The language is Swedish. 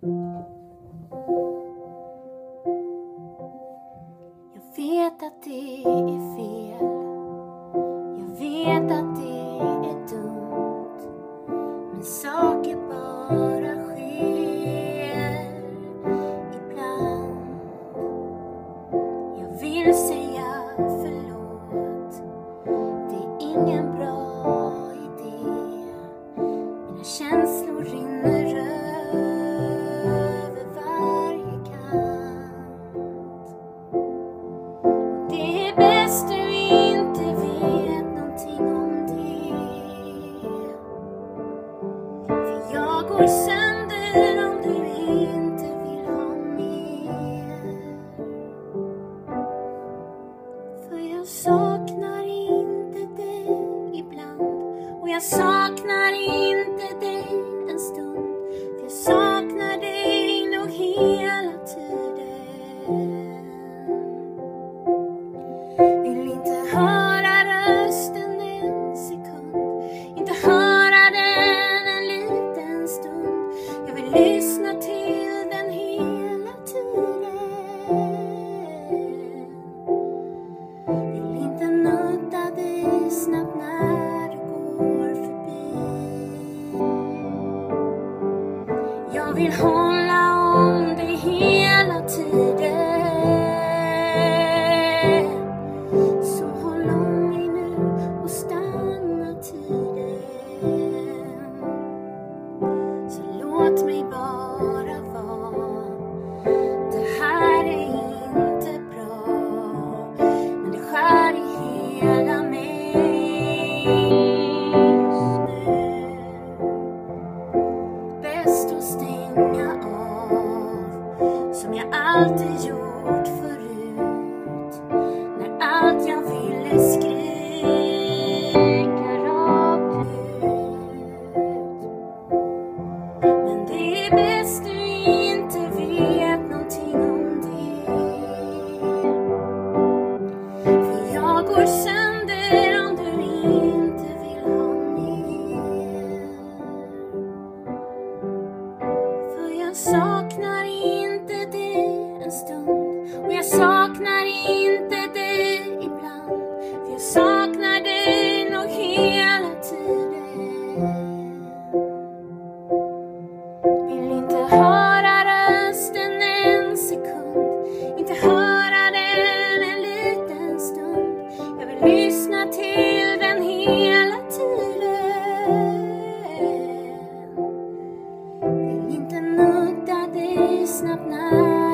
Jag vet att det är fel. Jag vet att det är dumt. Men saker bara sker ibland. Jag vill säga förlåt. Det är ingen bra idé. Mina känslor rinner För går sönder om du inte vill ha mer. För jag saknar inte dig ibland och jag saknar inte dig vill hålla om dig hela tiden. Så håll om mig nu och stanna tiden. Så låt mig bara vara. Det här är inte bra. Men det skär i hela mig alltid gjort förut. När allt jag ville skrika rakt ut. Men det är bäst du inte vet någonting om det. För jag går sönder om du inte vill ha mer. För jag saknar inte en stund och jag saknar inte dig ibland. För jag saknar dig nog hela tiden. Vill inte höra rösten en sekund. Inte höra den en liten stund. Jag vill lyssna till den hela tiden. Vill inte nudda dig snabbt när